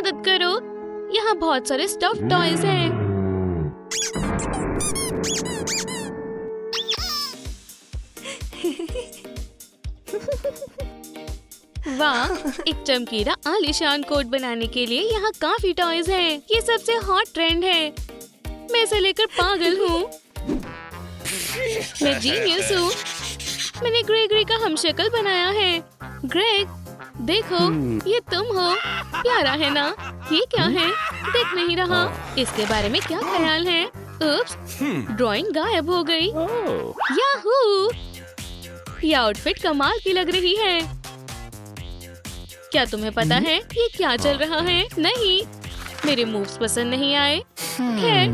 मदद करो। यहाँ बहुत सारे स्टफ़ टॉयज हैं। वाह, एक चमकीला आलिशान कोट बनाने के लिए यहाँ काफ़ी टॉयज हैं। ये सबसे हॉट ट्रेंड है। मैं इसे लेकर पागल हूँ। मैं जीनियस हूँ। मैंने ग्रेगरी का हमशक्ल बनाया है। ग्रेग देखो ये तुम हो। प्यारा है ना? ये क्या है? देख नहीं रहा। इसके बारे में क्या ख्याल है? उप्स ड्राइंग गायब हो गई। याहू ये आउटफिट कमाल की लग रही है। क्या तुम्हें पता है ये क्या चल रहा है? नहीं। मेरे मूव्स पसंद नहीं आए। खैर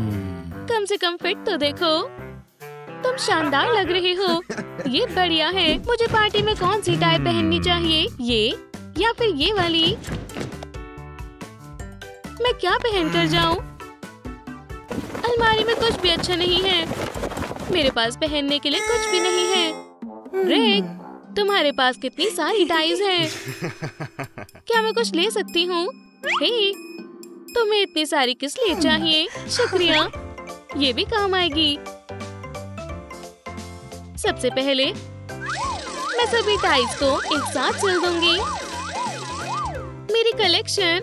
कम से कम फिट तो देखो। तुम शानदार लग रहे हो। ये बढ़िया है। मुझे पार्टी में कौन सी टाई पहननी चाहिए? ये या फिर ये वाली? मैं क्या पहन कर जाऊँ? अलमारी में कुछ भी अच्छा नहीं है। मेरे पास पहनने के लिए कुछ भी नहीं है। ग्रेग तुम्हारे पास कितनी सारी टाइज हैं? क्या मैं कुछ ले सकती हूँ? हे, तुम्हें इतनी सारी किस लिए चाहिए? शुक्रिया ये भी काम आएगी। सबसे पहले मैं सभी टाइज को एक साथ सिल दूँगी। मेरी कलेक्शन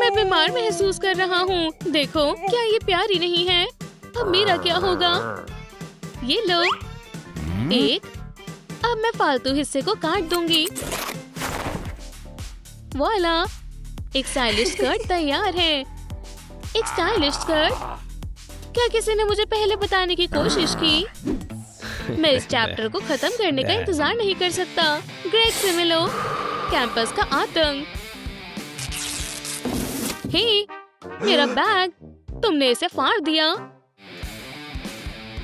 मैं बीमार महसूस कर रहा हूँ। देखो क्या ये प्यारी नहीं है? अब मेरा क्या होगा? ये लो। एक। अब मैं फालतू हिस्से को काट दूँगी। वाला। एक स्टाइलिश स्कर्ट तैयार है। एक स्टाइलिश स्कर्ट क्या किसी ने मुझे पहले बताने की कोशिश की? मैं इस चैप्टर को खत्म करने का इंतज़ार नहीं कर सकता। ग्रेग से मिलो। कैंपस का आतंक। हे मेरा बैग तुमने इसे फाड़ दिया।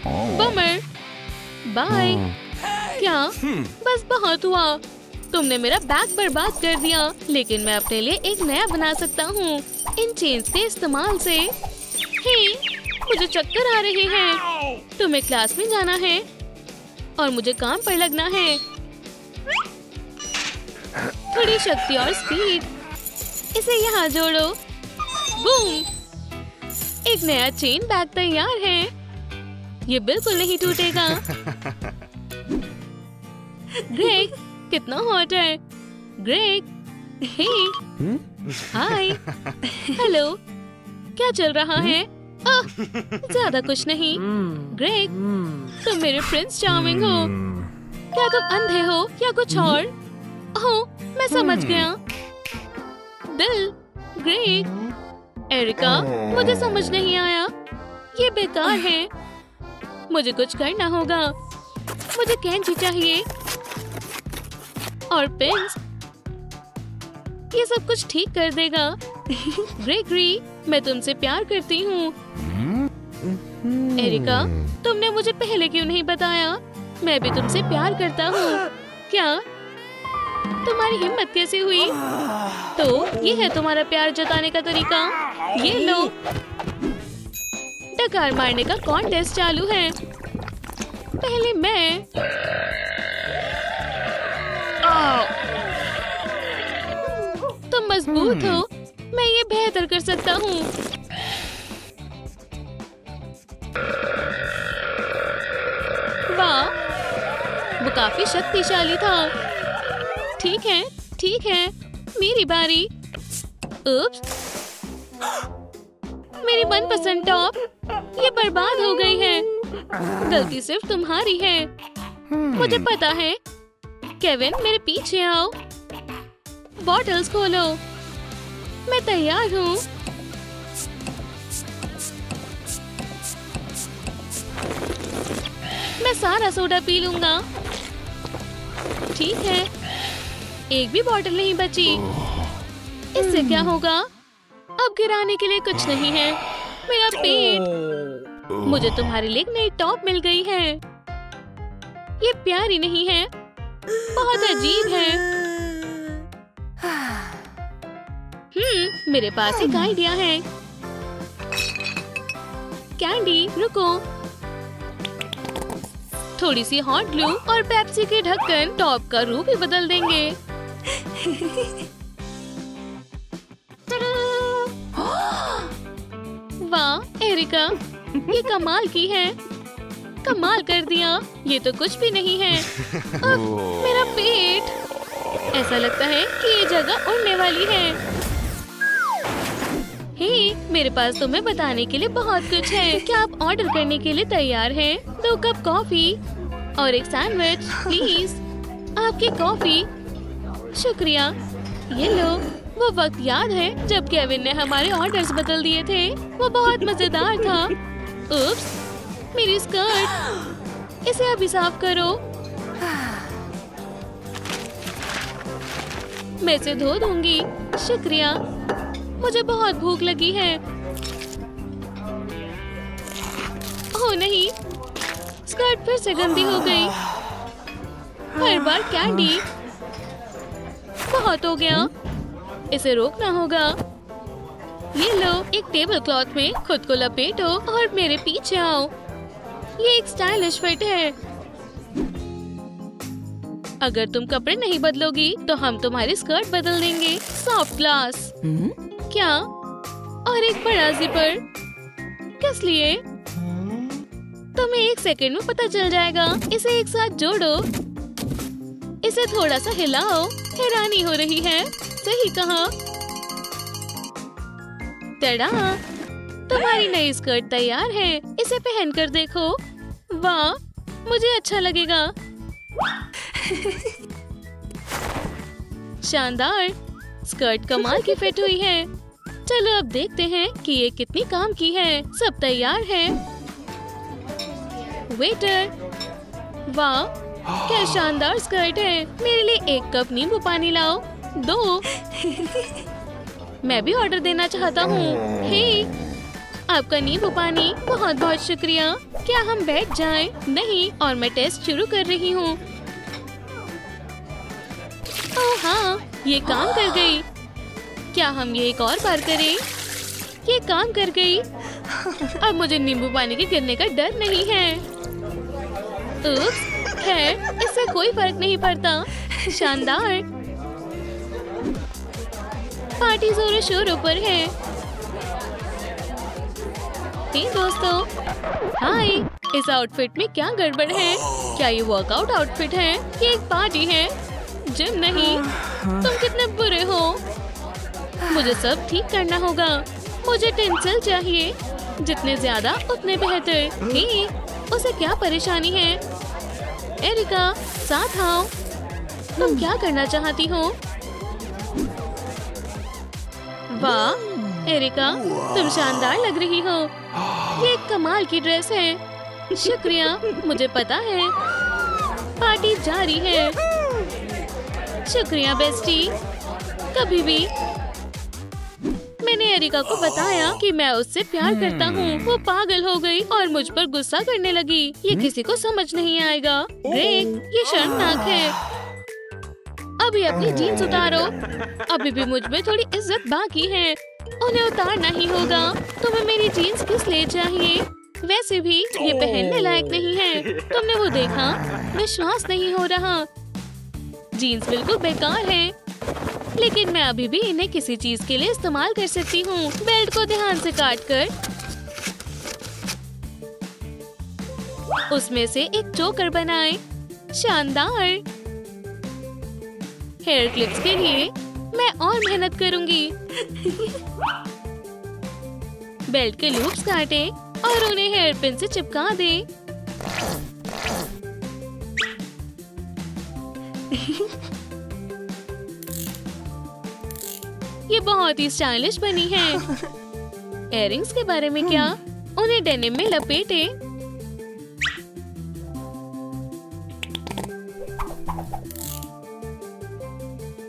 Bummer bye. क्या? बस बहुत हुआ। तुमने मेरा बैग बर्बाद कर दिया लेकिन मैं अपने लिए एक नया बना सकता हूँ इन चेन्स के इस्तेमाल से। हे, मुझे चक्कर आ रहे हैं। तुम्हें क्लास में जाना है और मुझे काम पर लगना है। थोड़ी शक्ति और स्पीड। इसे यहाँ जोड़ो। बूम। एक नया चेन बैग तैयार है। ये बिल्कुल नहीं टूटेगा। ग्रेग कितना हॉट है। ग्रेग हे हाय हेलो क्या चल रहा है? ज़्यादा कुछ नहीं। ग्रेग तुम मेरे प्रिंस चार्मिंग हो। क्या तुम अंधे हो या कुछ और? ओह मैं समझ गया। बिल ग्रेग एरिका मुझे समझ नहीं आया। ये बेकार है। मुझे कुछ करना होगा। मुझे कैंची चाहिए। और पिंस। ये सब कुछ ठीक कर देगा। ग्रेगरी मैं तुमसे प्यार करती हूँ। एरिका तुमने मुझे पहले क्यों नहीं बताया? मैं भी तुमसे प्यार करता हूँ। क्या तुम्हारी हिम्मत कैसे हुई? तो ये है तुम्हारा प्यार जताने का तरीका। ये लो। डकार मारने का कॉन्टेस्ट चालू है। पहले मैं तुम मज़बूत हो। मैं ये बेहतर कर सकता हूँ। वाह। वो काफ़ी शक्तिशाली था। ठीक है ठीक है। मेरी बारी। उप्स मेरी मनपसंद टॉप ये बर्बाद हो गई है। गलती सिर्फ़ तुम्हारी है। मुझे पता है। केविन मेरे पीछे आओ। बॉटल्स खोलो। मैं तैयार हूँ। मैं सारा सोडा पी लूँगा। ठीक है। एक भी बॉटल नहीं बची। इससे क्या होगा? अब गिराने के लिए कुछ नहीं है। मेरा पेट। मुझे तुम्हारे लिए नई टॉप मिल गई है। ये प्यारी नहीं है। बहुत अजीब है। हम्म मेरे पास एक आइडिया है। कैंडी रुको। थोड़ी सी हॉट ग्लू और पेप्सी के ढक्कन टॉप का रूप ही बदल देंगे। वाह एरिका ये कमाल की है। कमाल कर दिया ये तो कुछ भी नहीं है। अब मेरा पेट। ऐसा लगता है कि ये जगह उड़ने वाली है। हे मेरे पास तो तुम्हें बताने के लिए बहुत कुछ है। क्या आप ऑर्डर करने के लिए तैयार हैं? दो कप कॉफ़ी और एक सैंडविच प्लीज़। आपकी कॉफ़ी शुक्रिया। ये लो वो वक्त याद है जब केविन ने हमारे ऑर्डर्स बदल दिए थे। वो बहुत मज़ेदार था। उप्स, मेरी स्कर्ट इसे अभी साफ़ करो। मैं इसे धो दूँगी। शुक्रिया। मुझे बहुत भूख लगी है। ओ नहीं। स्कर्ट फिर से गंदी हो गई। हर बार कैंडी बहुत हो गया। इसे रोकना होगा। ये लो एक टेबल क्लॉथ में खुद को लपेटो और मेरे पीछे आओ। ये एक स्टाइलिश फिट है। अगर तुम कपड़े नहीं बदलोगी तो हम तुम्हारी स्कर्ट बदल देंगे। सॉफ्ट ग्लास क्या? और एक बड़ा जिपर किस लिए? तुम्हें एक सेकंड में पता चल जाएगा। इसे एक साथ जोड़ो। इसे थोड़ा सा हिलाओ। हैरानी हो रही है। सही कहा। तड़ा तुम्हारी नई स्कर्ट तैयार है। इसे पहन कर देखो। वाह, मुझे अच्छा लगेगा। शानदार। स्कर्ट कमाल की फिट हुई है। चलो अब देखते हैं कि ये कितनी काम की है। सब तैयार है। वेटर। वाह क्या शानदार स्कर्ट है? मेरे लिए एक कप नींबू पानी लाओ। दो। मैं भी ऑर्डर देना चाहता हूँ। आपका नींबू पानी बहुत बहुत शुक्रिया। क्या हम बैठ जाएँ? नहीं और मैं टेस्ट शुरू कर रही हूँ। हाँ ये काम कर गई। क्या हम ये एक और बार करें? ये काम कर गई। अब मुझे नींबू पानी के गिरने का डर नहीं है। उप्स, है, इससे कोई फ़र्क नहीं पड़ता। शानदार। पार्टी जोरों शोरों पर है। हे दोस्तों। हाय इस आउटफिट में क्या गड़बड़ है? क्या ये वर्कआउट आउटफिट है? ये एक पार्टी है। जिम नहीं। तुम कितने बुरे हो। मुझे सब ठीक करना होगा। मुझे टेंसिल चाहिए। जितने ज़्यादा, उतने बेहतर। हे उसे क्या परेशानी है? एरिका, साथ आओ। तुम क्या करना चाहती हो? वाह, एरिका, तुम शानदार लग रही हो। ये एक कमाल की ड्रेस है। शुक्रिया, मुझे पता है। पार्टी जारी है। शुक्रिया, बेस्टी। कभी भी मैंने एरिका को बताया कि मैं उससे प्यार करता हूँ। वो पागल हो गई और मुझ पर गुस्सा करने लगी। ये किसी को समझ नहीं आएगा। ग्रेग ये शर्मनाक है। अभी अपनी जीन्स उतारो। अभी भी मुझमें थोड़ी इज़्ज़त बाकी है। उन्हें उतारना ही होगा। तुम्हें मेरी जीन्स किस लिए चाहिए? वैसे भी ये पहनने लायक नहीं है। तुमने वो देखा? विश्वास नहीं हो रहा। जीन्स बिल्कुल बेकार है। लेकिन मैं अभी भी इन्हें किसी चीज़ के लिए इस्तेमाल कर सकती हूँ। बेल्ट को ध्यान से काट कर उसमें से एक चोकर बनाए। शानदार। हेयर क्लिप्स के लिए मैं और मेहनत करूँगी। बेल्ट के लूप्स काटे और उन्हें हेयर पिन से चिपका दे। ये बहुत ही स्टाइलिश बनी है। एयरिंग्स के बारे में क्या? उन्हें डेनिम में लपेटे।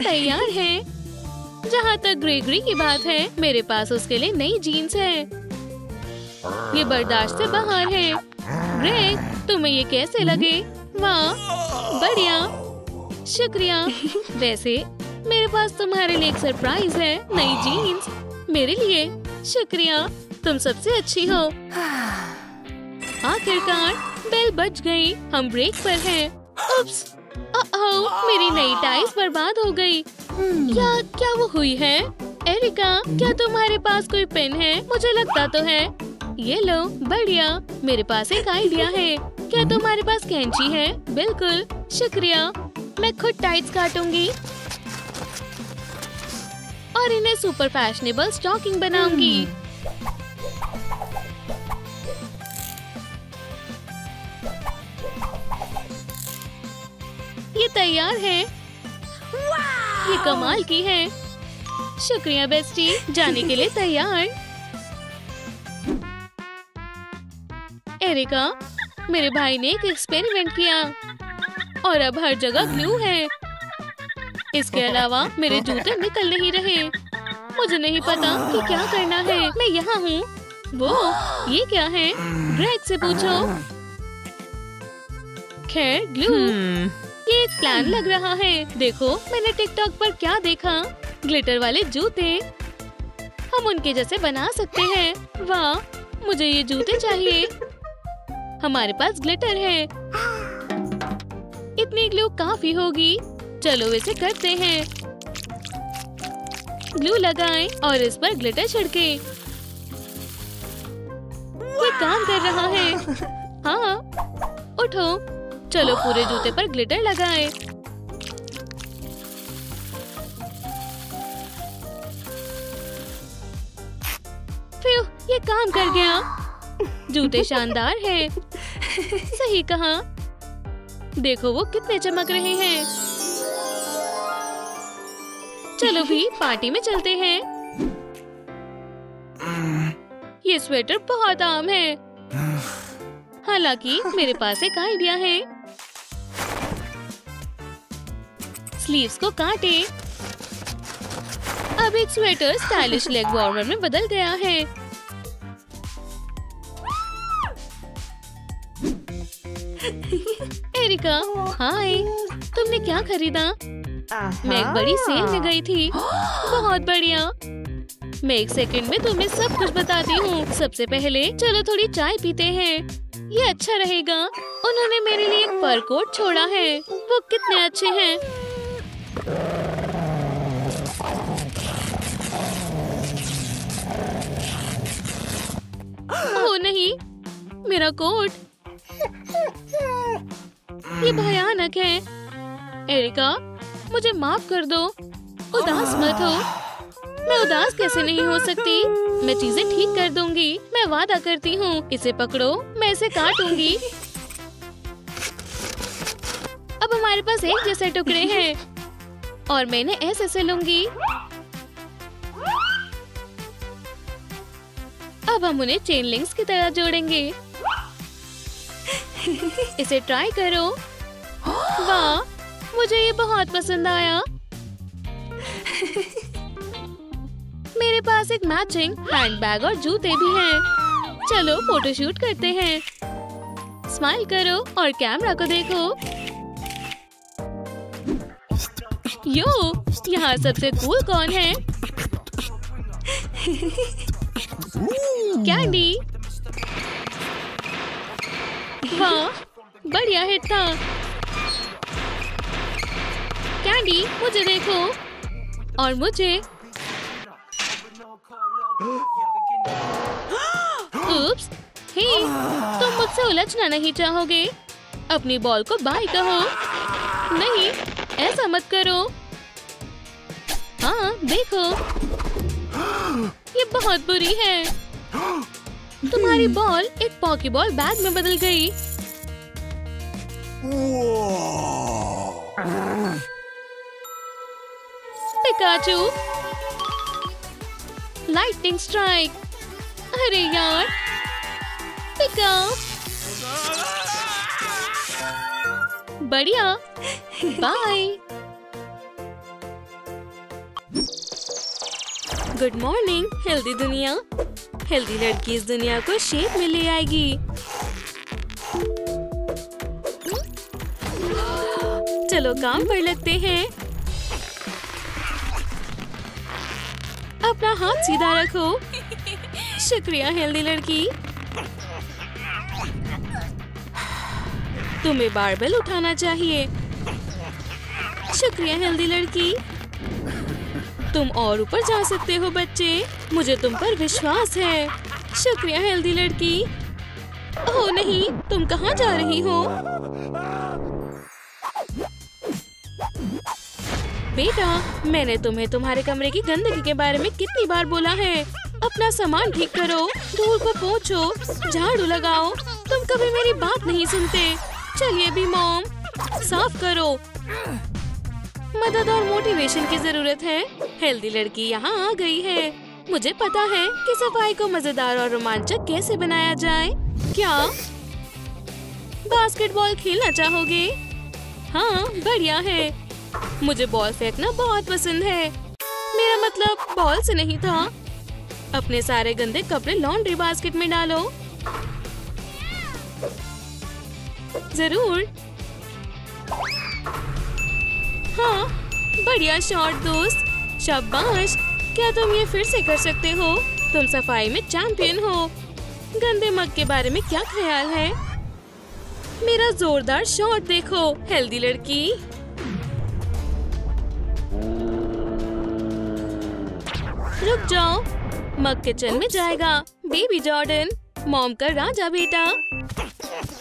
तैयार है। जहाँ तक ग्रेगरी की बात है, मेरे पास उसके लिए नई जीन्स है। ये बर्दाश्त से बाहर है। ग्रेग, तुम्हें ये कैसे लगे? वाह, बढ़िया। शुक्रिया। वैसे मेरे पास तुम्हारे लिए एक सरप्राइज़ है नई जीन्स मेरे लिए। शुक्रिया तुम सबसे अच्छी हो। आखिरकार बेल बच गई। हम ब्रेक पर हैं। उप्स, मेरी नई टाइस बर्बाद हो गई। क्या क्या वो हुई है? एरिका क्या तुम्हारे पास कोई पेन है? मुझे लगता तो है। ये लो बढ़िया। मेरे पास एक आइडिया है। क्या तुम्हारे पास कैंची है? बिल्कुल। शुक्रिया। मैं खुद टाइट्स काटूँगी। और इन्हें सुपर फैशनेबल स्टॉकिंग बनाऊँगी। ये तैयार है। ये कमाल की है। शुक्रिया बेस्टी जाने के लिए तैयार। एरिका मेरे भाई ने एक एक्सपेरिमेंट किया। और अब हर जगह ग्लू है। इसके अलावा मेरे जूते निकल नहीं रहे। मुझे नहीं पता कि क्या करना है। मैं यहाँ हूँ। वो ये क्या है? ग्रेग से पूछो। खैर ग्लू ये एक प्लान लग रहा है। देखो मैंने टिकटॉक पर क्या देखा? ग्लिटर वाले जूते। हम उनके जैसे बना सकते हैं। वाह मुझे ये जूते चाहिए। हमारे पास ग्लिटर है। इतनी ग्लू काफ़ी होगी। चलो इसे करते हैं। ग्लू लगाएँ और इस पर ग्लिटर छिड़के। ये काम कर रहा है। हाँ उठो। चलो पूरे जूते पर ग्लिटर लगाएँ। ये काम कर गया। जूते शानदार हैं। सही कहा। देखो वो कितने चमक रहे हैं। चलो भी, पार्टी में चलते हैं। ये स्वेटर बहुत आम है। हालाँकि, मेरे पास एक आइडिया है। स्लीव्स को काटे। अब एक स्वेटर स्टाइलिश लेग वार्मर में बदल गया है। एरिका, हाय, तुमने क्या खरीदा? मैं एक बड़ी सेल में गई थी। बहुत बढ़िया। मैं एक सेकंड में तुम्हें सब कुछ बताती हूँ। सबसे पहले चलो थोड़ी चाय पीते हैं। ये अच्छा रहेगा। उन्होंने मेरे लिए एक फर कोट छोड़ा है। वो कितने अच्छे हैं। ओ नहीं। मेरा कोट। ये भयानक है। एरिका मुझे माफ़ कर दो। उदास मत हो। मैं उदास कैसे नहीं हो सकती? मैं चीज़ें ठीक कर दूँगी। मैं वादा करती हूँ, इसे पकड़ो, मैं इसे काटूँगी। अब हमारे पास एक जैसे टुकड़े हैं, और मैंने ऐसे से लूँगी। अब हम उन्हें चेन लिंक्स की तरह जोड़ेंगे। इसे ट्राई करो। वाह मुझे ये बहुत पसंद आया। मेरे पास एक मैचिंग हैंडबैग और जूते भी हैं। चलो फोटोशूट करते हैं। स्माइल करो और कैमरा को देखो। यो, यहाँ सबसे कूल कौन है? कैंडी वाह, बढ़िया हिट था। कैंडी मुझे देखो। और मुझे। उप्स, हे, तुम मुझसे उलझना नहीं चाहोगे। अपनी बॉल को बाय कहो। नहीं ऐसा मत करो। हाँ देखो। ये बहुत बुरी है। तुम्हारी बॉल एक पॉकीबॉल बैग में बदल गई। पिकाचू लाइटनिंग स्ट्राइक अरे यार। बढ़िया। बाय गुड मॉर्निंग हेल्दी दुनिया। हेल्दी लड़की इस दुनिया को शेप में ले आएगी। चलो काम पर लगते हैं। अपना हाथ सीधा रखो। शुक्रिया, हेल्दी लड़की। तुम्हें बारबेल उठाना चाहिए। शुक्रिया, हेल्दी लड़की। तुम और ऊपर जा सकते हो, बच्चे। मुझे तुम पर विश्वास है। शुक्रिया, हेल्दी लड़की। ओह, नहीं, तुम कहाँ जा रही हो? बेटा, मैंने तुम्हें तुम्हारे कमरे की गंदगी के बारे में कितनी बार बोला है। अपना सामान ठीक करो, धूल को पोछो, झाड़ू लगाओ, तुम कभी मेरी बात नहीं सुनते। चलिए भी, मॉम, साफ़ करो। मदद और मोटिवेशन की ज़रूरत है। हेल्दी लड़की यहाँ आ गई है। मुझे पता है कि सफ़ाई को मज़ेदार और रोमांचक कैसे बनाया जाए। क्या? बास्केटबॉल खेलना चाहोगे? हाँ बढ़िया है। मुझे बॉल फेंकना बहुत पसंद है। मेरा मतलब बॉल से नहीं था। अपने सारे गंदे कपड़े लॉन्ड्री बास्केट में डालो। ज़रूर। हाँ बढ़िया शॉट दोस्त। शाबाश। क्या तुम ये फिर से कर सकते हो? तुम सफ़ाई में चैंपियन हो। गंदे मग के बारे में क्या ख्याल है? मेरा जोरदार शॉट देखो, हेल्दी लड़की। रुक जाओ। मग किचन में जाएगा। बेबी जॉर्डन, मॉम का राजा बेटा।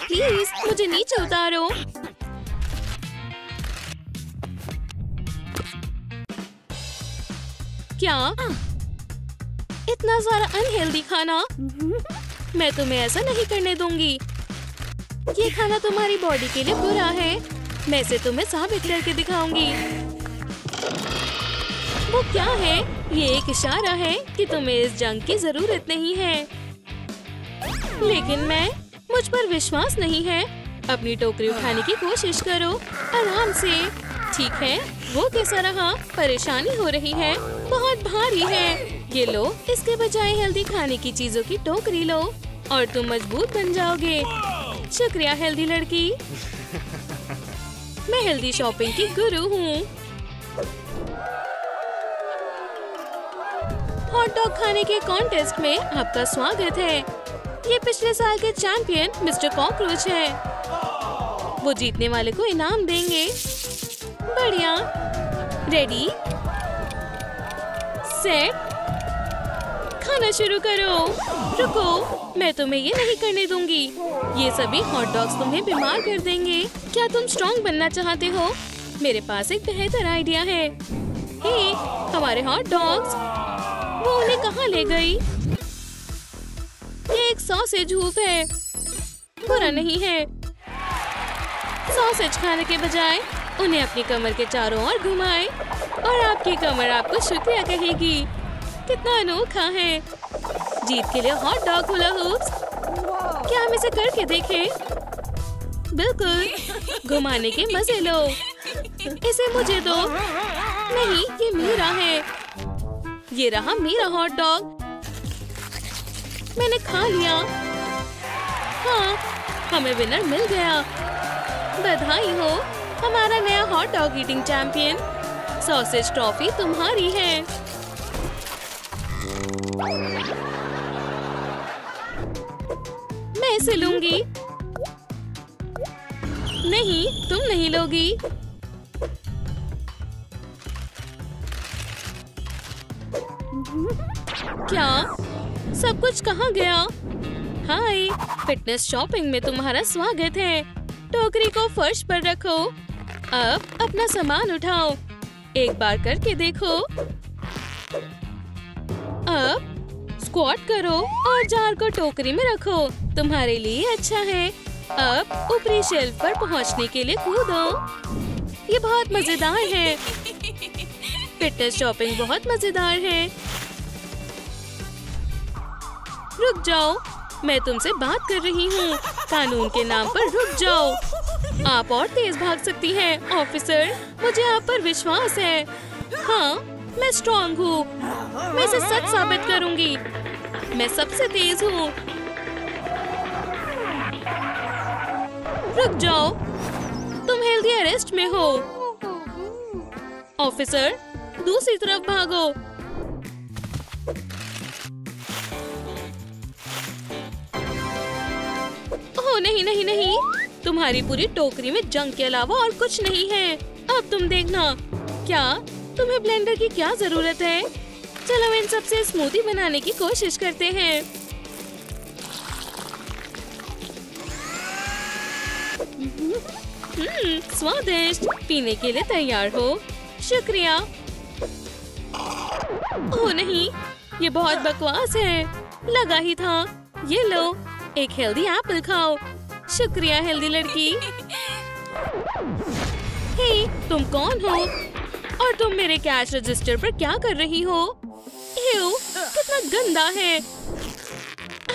प्लीज़, मुझे नीचे उतारो। क्या? इतना सारा अनहेल्दी खाना? मैं तुम्हें ऐसा नहीं करने दूँगी। ये खाना तुम्हारी बॉडी के लिए बुरा है। मैं इसे तुम्हें साबित करके दिखाऊँगी। वो क्या है? ये एक इशारा है कि तुम्हें इस जंग की ज़रूरत नहीं है। लेकिन मैं मुझ पर विश्वास नहीं है। अपनी टोकरी उठाने की कोशिश करो आराम से। ठीक है वो कैसा रहा? परेशानी हो रही है बहुत भारी है। ये लो इसके बजाय हेल्दी खाने की चीज़ों की टोकरी लो और तुम मज़बूत बन जाओगे। शुक्रिया हेल्दी लड़की। मैं हेल्दी शॉपिंग की गुरु हूँ। हॉट डॉग खाने के कॉन्टेस्ट में आपका स्वागत है। ये पिछले साल के चैंपियन मिस्टर कॉकरोच है। वो जीतने वाले को इनाम देंगे। बढ़िया। रेडी सेट खाना शुरू करो। रुको। मैं तुम्हें ये नहीं करने दूँगी। ये सभी हॉट डॉग्स तुम्हें बीमार कर देंगे। क्या तुम स्ट्रॉन्ग बनना चाहते हो? मेरे पास एक बेहतर आइडिया है। हे हमारे हॉट डॉग्स वो उन्हें कहाँ ले गई? ये एक सॉसेज हूप है। बुरा नहीं है। सॉसेज खाने के बजाय उन्हें अपनी कमर के चारों ओर घुमाए और आपकी कमर आपको शुक्रिया कहेगी। कितना अनोखा है। जीत के लिए हॉट डॉग हुला हुप्स क्या हम इसे करके देखें? बिल्कुल, घुमाने के मज़े लो। इसे मुझे दो। नहीं, ये मेरा है। ये रहा मेरा हॉट डॉग मैंने खा लिया। हाँ हमें विनर मिल गया। बधाई हो, हमारा नया hot dog eating champion sausage trophy तुम्हारी है। मैं इसे लूँगी। नहीं, तुम नहीं लोगी। क्या? सब कुछ कहाँ गया? हाय, फिटनेस शॉपिंग में तुम्हारा स्वागत है। टोकरी को फर्श पर रखो। अब अपना सामान उठाओ। एक बार करके देखो। अब स्क्वाट करो और जार को टोकरी में रखो। तुम्हारे लिए अच्छा है। अब ऊपरी शेल्फ पर पहुँचने के लिए कूदो। ये बहुत मज़ेदार है। फिटनेस शॉपिंग बहुत मज़ेदार है। रुक जाओ। मैं तुमसे बात कर रही हूँ। कानून के नाम पर रुक जाओ। आप और तेज भाग सकती हैं, ऑफिसर। मुझे आप पर विश्वास है। हाँ मैं स्ट्रॉन्ग हूँ। मैं इसे सच साबित करूँगी। मैं सबसे तेज हूँ। रुक जाओ। तुम हेल्दी अरेस्ट में हो। ऑफिसर दूसरी तरफ़ भागो। ओह, नहीं नहीं नहीं। तुम्हारी पूरी टोकरी में जंग के अलावा और कुछ नहीं है। अब तुम देखना। क्या? तुम्हें ब्लेंडर की क्या ज़रूरत है? चलो, इन सबसे स्मूदी बनाने की कोशिश करते हैं। हम्म, हम्म, स्वादिष्ट। पीने के लिए तैयार हो। शुक्रिया। ओह, नहीं, ये बहुत बकवास है। लगा ही था। ये लो। एक हेल्दी एप्पल खाओ शुक्रिया हेल्दी लड़की। हे तुम कौन हो? और तुम मेरे कैश रजिस्टर पर क्या कर रही हो? कितना गंदा है।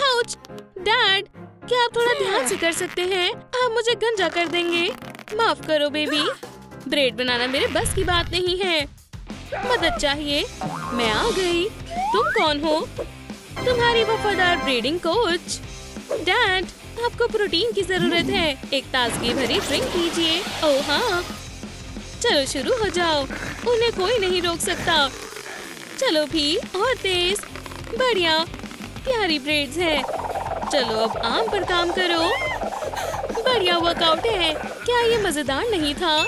आउच डैड क्या आप थोड़ा ध्यान से कर सकते हैं? आप मुझे गंजा कर देंगे। माफ़ करो बेबी ब्रेड बनाना मेरे बस की बात नहीं है। मदद चाहिए। मैं आ गई। तुम कौन हो? तुम्हारी वफादार ब्रीडिंग कोच डैड, आपको प्रोटीन की ज़रूरत है। एक ताजगी भरी ड्रिंक कीजिए। ओह हाँ। चलो शुरू हो जाओ। उन्हें कोई नहीं रोक सकता। चलो भी और तेज। बढ़िया। प्यारी ब्रेड्स है। चलो अब आम पर काम करो। बढ़िया वर्कआउट है। क्या ये मज़ेदार नहीं था?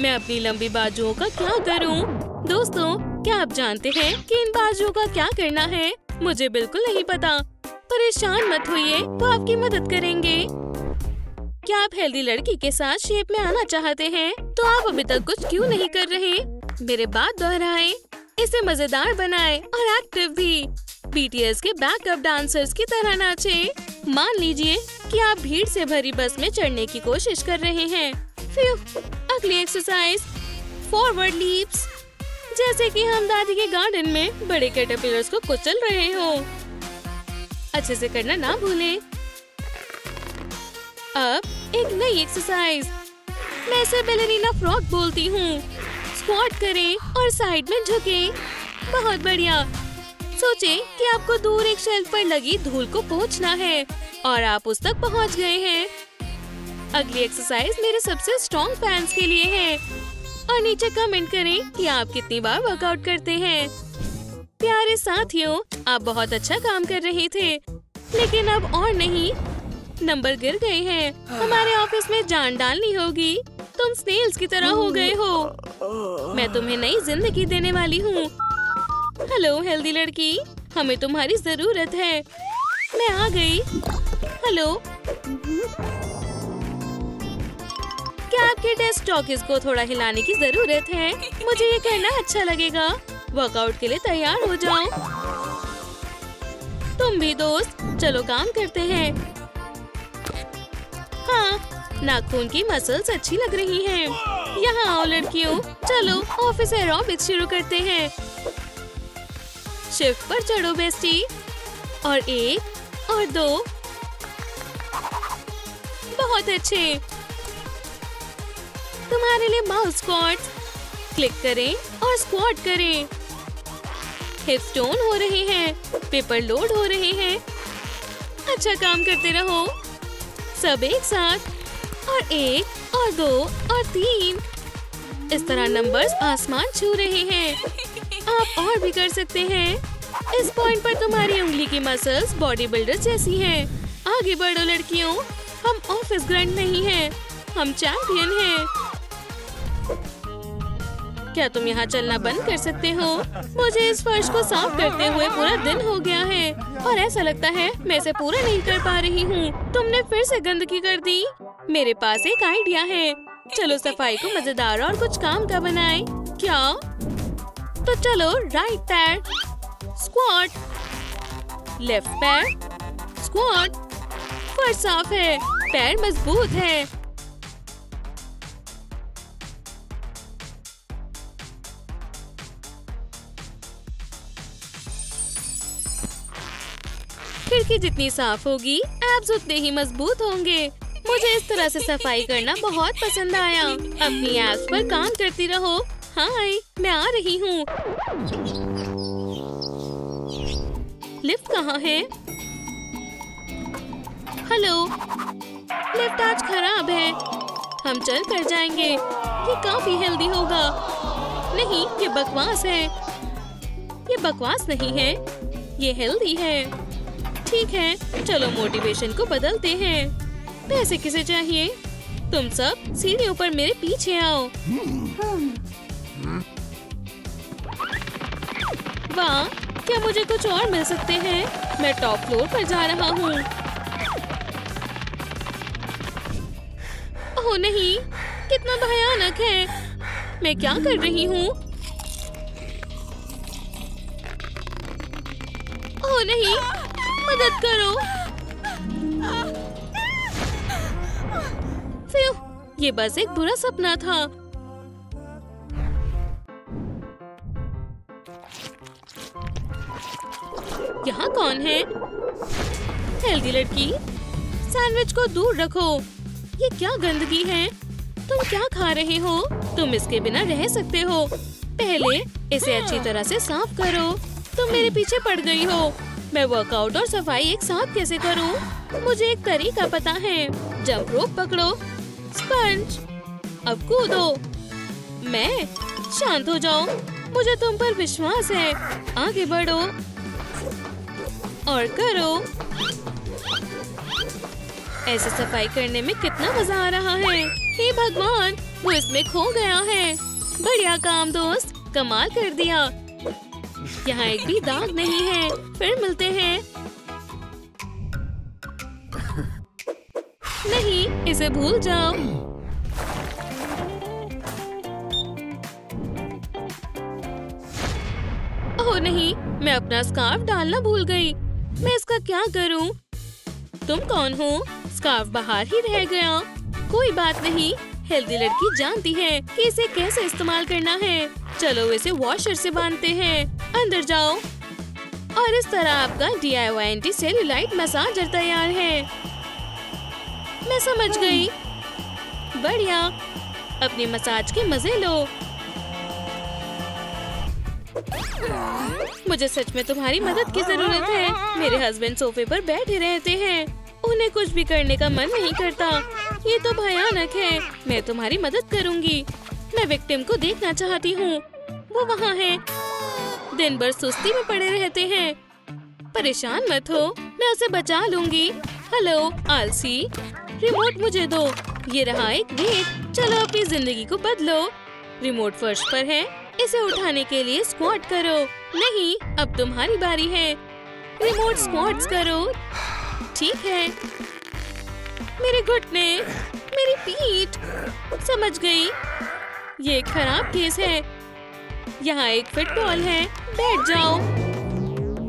मैं अपनी लंबी बाजुओं का क्या करूँ? दोस्तों, क्या आप जानते हैं कि इन बाजुओं का क्या करना है? मुझे बिल्कुल नहीं पता। परेशान मत होइए, वो आपकी मदद करेंगे। क्या आप हेल्दी लड़की के साथ शेप में आना चाहते हैं? तो आप अभी तक कुछ क्यों नहीं कर रहे? मेरे बात दोहराए, इसे मज़ेदार बनाए और एक्टिव भी। बीटीएस के बैकअप डांसर्स की तरह नाचे। मान लीजिए कि आप भीड़ से भरी बस में चढ़ने की कोशिश कर रहे हैं। फिर अगली एक्सरसाइज फॉरवर्ड लीप्स जैसे कि हम दादी के गार्डन में बड़े कैटरपिलर्स को कुचल रहे हो। अच्छे से करना ना भूलें। अब एक नई एक्सरसाइज मैं इसे बेलेरिना फ्रॉक बोलती हूँ। स्क्वाट करें और साइड में झुके। बहुत बढ़िया। सोचे कि आपको दूर एक शेल्फ पर लगी धूल को पहुँचना है और आप उस तक पहुँच गए हैं। अगली एक्सरसाइज मेरे सबसे स्ट्रॉन्ग फैंस के लिए है। और नीचे कमेंट करें कि आप कितनी बार वर्कआउट करते हैं। प्यारे साथियों, आप बहुत अच्छा काम कर रहे थे। लेकिन अब और नहीं। नंबर गिर गए हैं। हमारे ऑफ़िस में जान डालनी होगी। तुम स्नेल्स की तरह हो गए हो। मैं तुम्हें नई ज़िंदगी देने वाली हूँ। हेलो, हेल्दी लड़की। हमें तुम्हारी ज़रूरत है। मैं आ गई। हेलो। क्या आपके डेस्क इसको थोड़ा हिलाने की ज़रूरत है? मुझे ये कहना अच्छा लगेगा। वर्कआउट के लिए तैयार हो जाओ। तुम भी दोस्त, चलो काम करते हैं। हाँ नाखून की मसल्स अच्छी लग रही हैं। यहाँ आओ लड़कियों, चलो ऑफ़िस एरोबिक्स शुरू करते हैं। शिफ्ट पर चढ़ो बेस्टी और एक, और दो। बहुत अच्छे। तुम्हारे लिए माउस स्क्वाट क्लिक करें और स्क्वाट करें। हिप स्टोन हो रहे हैं पेपर लोड हो रहे हैं। अच्छा काम करते रहो। सब एक साथ और एक और दो और तीन। इस तरह नंबर्स आसमान छू रहे हैं। आप और भी कर सकते हैं। इस पॉइंट पर तुम्हारी उंगली की मसल्स बॉडी बिल्डर जैसी हैं। आगे बढ़ो लड़कियों हम ऑफ़िस ग्रंट नहीं हैं, हम चैंपियन हैं। क्या तुम यहाँ चलना बंद कर सकते हो? मुझे इस फर्श को साफ़ करते हुए पूरा दिन हो गया है, और ऐसा लगता है मैं इसे पूरा नहीं कर पा रही हूँ। तुमने फिर से गंदगी कर दी। मेरे पास एक आइडिया है। चलो सफ़ाई को मज़ेदार और कुछ काम का बनाए। क्या? तो चलो राइट पैर स्क्वाट लेफ़्ट पैर स्क्वाट फर्श साफ़ है, पैर मज़बूत है। खिड़की जितनी साफ़ होगी एब्स उतने ही मज़बूत होंगे। मुझे इस तरह से सफ़ाई करना बहुत पसंद आया। अपनी एब्स पर काम करती रहो। हाय, मैं आ रही हूँ। लिफ्ट कहाँ है? हेलो, लिफ्ट आज खराब है। हम चल कर जाएँगे। ये काफ़ी हेल्दी होगा। नहीं, ये बकवास है। ये बकवास नहीं है। ये हेल्दी है। ठीक है, चलो मोटिवेशन को बदलते हैं। पैसे किसे चाहिए? तुम सब सीढ़ियों पर मेरे पीछे आओ। वाह, क्या मुझे कुछ और मिल सकते हैं? मैं टॉप फ्लोर पर जा रहा हूँ। ओह, नहीं, कितना भयानक है। मैं क्या कर रही हूँ? ओ नहीं मदद करो। ये बस एक बुरा सपना था। यहाँ कौन है? हेल्दी लड़की, सैंडविच को दूर रखो। ये क्या गंदगी है? तुम क्या खा रहे हो? तुम इसके बिना रह सकते हो। पहले इसे अच्छी तरह से साफ़ करो। तुम मेरे पीछे पड़ गई हो। मैं वर्कआउट और सफ़ाई एक साथ कैसे करूँ? मुझे एक तरीका पता है। जंप रोप पकड़ो। स्पंज अब कूदो। मैं शांत हो जाओ मुझे तुम पर विश्वास है। आगे बढ़ो। और करो। ऐसे सफ़ाई करने में कितना मज़ा आ रहा है। हे भगवान, वो इसमें खो गया है। बढ़िया काम दोस्त, कमाल कर दिया। यहाँ एक भी दाग नहीं है। फिर मिलते हैं। नहीं, इसे भूल जाओ। ओह, नहीं, मैं अपना स्कार्फ डालना भूल गई। मैं इसका क्या करूँ? तुम कौन हो? स्कार्फ बाहर ही रह गया। कोई बात नहीं हेल्दी लड़की जानती है कि इसे कैसे इस्तेमाल करना है। चलो, इसे वॉशर से बांधते हैं। अंदर जाओ। और इस तरह आपका D I Y anti cellulite massager तैयार है। मैं समझ गई। बढ़िया। अपने मसाज के मज़े लो। मुझे सच में तुम्हारी मदद की ज़रूरत है। मेरे हस्बैंड सोफे पर बैठे रहते हैं। उन्हें कुछ भी करने का मन नहीं करता। ये तो भयानक है। मैं तुम्हारी मदद करूँगी। मैं विक्टिम को देखना चाहती हूँ। वो वहाँ है। दिन भर सुस्ती में पड़े रहते हैं। परेशान मत हो, मैं उसे बचा लूँगी। हेलो, आलसी, रिमोट मुझे दो। ये रहा एक गेट चलो अपनी ज़िंदगी को बदलो। रिमोट फर्श पर है, इसे उठाने के लिए स्क्वाट करो। नहीं, अब तुम्हारी बारी है। रिमोट स्क्वाट्स करो। ठीक है। मेरे घुटने, मेरी पीठ, समझ गई। ये खराब केस है। यहाँ एक फुटबॉल है। बैठ जाओ।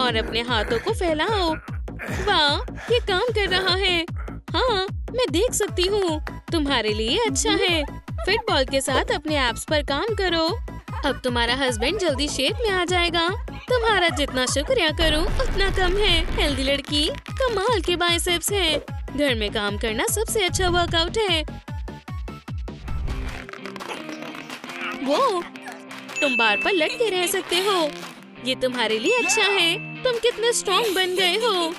और अपने हाथों को फैलाओ। वाह, ये काम कर रहा है। हाँ मैं देख सकती हूँ। तुम्हारे लिए अच्छा है। फिटबॉल के साथ अपने एप्स पर काम करो। अब तुम्हारा हस्बैंड जल्दी शेप में आ जाएगा। तुम्हारा जितना शुक्रिया करूँ, उतना कम है। हेल्दी लड़की, कमाल के बाइसेप्स हैं। घर में काम करना सबसे अच्छा वर्कआउट है। वो तुम बार पर लटके रह सकते हो। ये तुम्हारे लिए अच्छा है। तुम कितने स्ट्रॉन्ग बन गए हो।